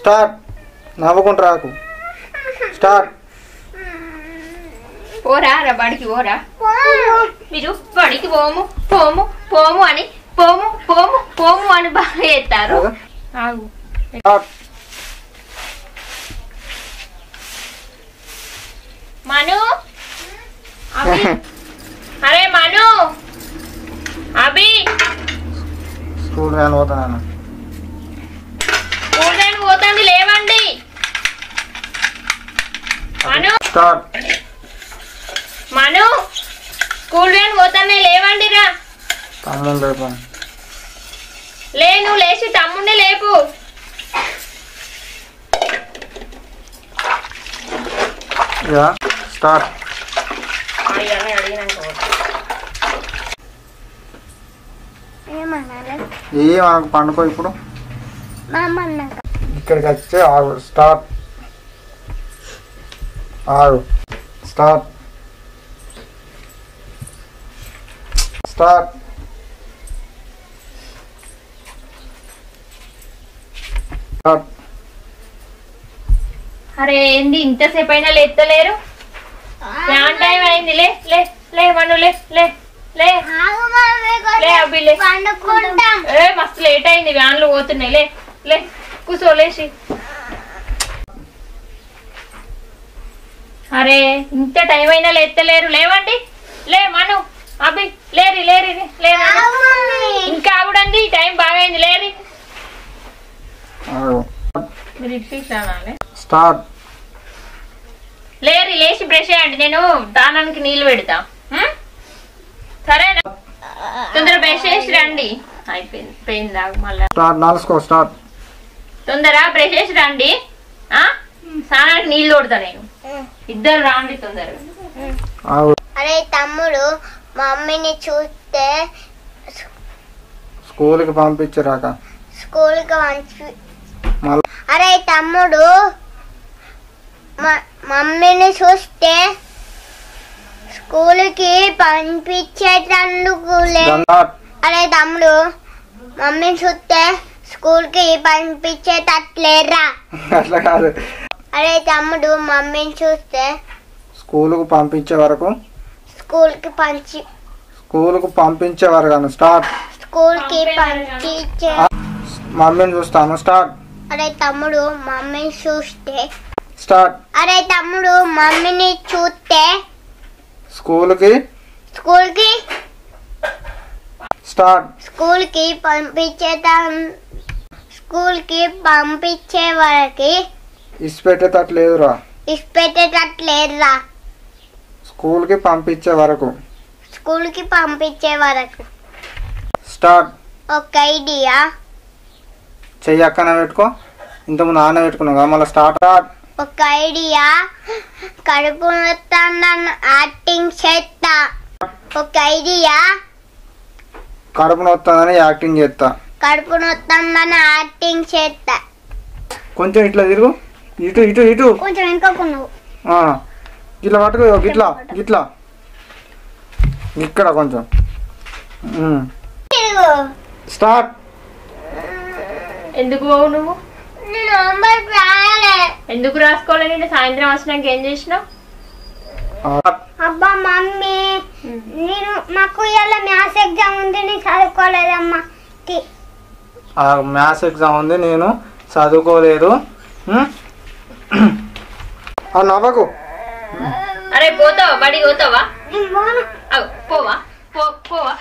Start నవ్వుకుంటూ రాకు. Start పోరా రా బడికి పోరా. మీరు బడికి పోము పోము పోము అని పోము పోము పోము అని బాగా చేస్తారు ఆగు. మను. అరే మను. అభి. స్కూల్ వ్యాన్ పోతాను ఊళ్ళని పోతుంది లేవండి మను స్టార్ట్. మను స్కూల్ వ్యాన్ పోతానే లేవండి రా. తమ్ముడు లేపాను లే నువ్వు లేచి తమ్ముడిని లేపు. Yeah start. అయ్యని అడిగినాక పోతా. ఏమన్నాను ఏ మనకు పండుకో ఇప్పుడు. ఇక్కడికి వచ్చి స్టార్ట్. ఆగు స్టార్ట్. స్టార్ట్. స్టార్ట్. అరే ఏంది? ఇంతసేపు అయినా లేస్తలేరు ఫ్యాన్ టైం అయింది. లే లే లే మను లే లే లే. లే అబ్బి లే. మస్తు లేట్ అయింది. వ్యాన్లు పోతున్నాయి. లే లే లేచి. అరే ఇంత టైం అయినా లేస్తలేరు లేవండి. లే మను. అభి లేరి లేరి ఇంకా ఆవిడండి టైం బాగా అయింది లేరి. స్టార్ట్. లేరి లేచి బ్రష్ చేయండి. నేను దానానికి నీళ్ళు పెడతా? సరేనా? తొందర బ్రష్ చేసి రండి. అయిపోయింది పోయింది మళ్ళా. స్టార్ట్ తొందర బ్రష్ చేసి రండి. ఆ? స్నానానికి నీళ్ళు తోడతా నేను. ఇద్దరు రాండి తొందరగా. అరే తమ్ముడు మమ్మీని చూస్తే స్కూల్కి పంపించరాక స్కూల్కి పంపి మళ్ళీ అరే తమ్ముడు మ- మమ్మీని చూస్తే స్కూల్కి పంపించేటందుకు లే స్టార్ట్ అరే తమ్ముడు మమ్మీని చూస్తే స్కూల్కి పంపించేటట్లేరా? అట్లా కాదు. అరే తమ్ముడు మమ్మీని చూస్తే స్కూల్కు పంపించే వరకు? స్కూల్కి పంచి స్కూల్కు పంపించే వరకు స్టార్ట్. స్కూల్కి పంపించే మమ్మీని చూస్తాను స్టార్ట్. అరే తమ్ముడు మమ్మీని చూస్తే స్టార్ట్. అరే తమ్ముడు మమ్మీని చూస్తే స్కూల్కి? స్కూల్కి స్టార్ట్. స్కూల్కి పంపించేట స్కూల్కి పంపించే వరకు ఇసిపెట్టేటట్టు లేదురా ఇష్టపెట్టేటట్లేదురా స్కూల్కి పంపించే వరకు. స్కూల్కి పంపించే వరకు. స్టార్ట్. ఒక ఐడియా. చెయ్యి అక్కన పెట్టుకో. ఇంతకుముందు నాన్న పెట్టుకున్నావు మళ్ళీ స్టార్ట్. ఒక ఐడియా. కడుపు నొత్తానని యాక్టింగ్ చేస్తా. ఒక ఐడియా. కడుపు నొస్తుందని యాక్టింగ్ చేస్తా. కడుపు నొత్తానని యాక్టింగ్ చేస్తా. కొంచెం ఇట్లా తిరుగు. ఇటు ఇటు ఇటు. కొంచెం వెనుకకు నువ్వు ఆ. గిట్లా పట్టుకో గిట్లా గిట్లా. ఇక్కడ కొంచెం. స్టార్ట్. ఎందుకు పోవు నువ్వు? నేను హోంవర్క్ రాయాలి. ఎందుకు రాసుకోవాలి నేను సాయంత్రం వచ్చినాక ఏం చేసినావు. అబ్బా మమ్మీ నేను మాకు ఇవాళ మ్యాథ్స్ ఎగ్జామ్ ఉంది నేను చదువుకోలేదమ్మా. మ్యాథ్స్ ఎగ్జామ్ ఉంది నేను చదువుకోలేదు. నవ్వకు. అరే పోతావా? బడికి పోతావా? పోవా. పో పోవా.